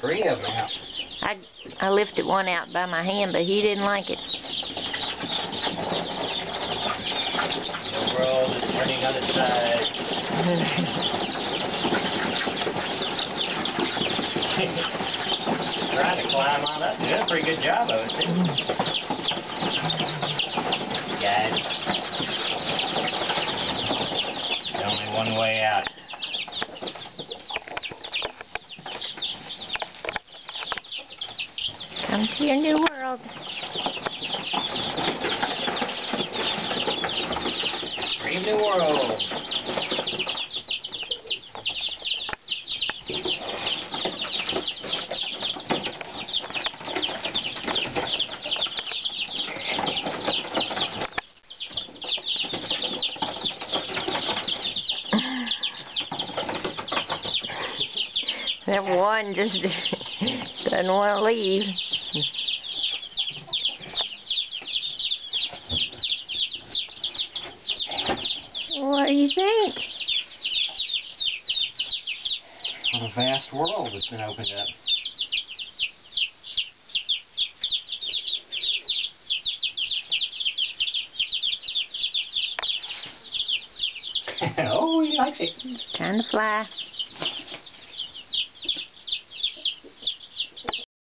three of them out. I, I lifted one out by my hand, but he didn't like it. The world is turning on its side. Trying to climb on up. Doing a pretty good job of it, too. Guys. There's only one way out. Come to your new world. Brave new world. That one just doesn't want to leave. What do you think? What a vast world that's been opened up. oh, he likes it. Time to fly.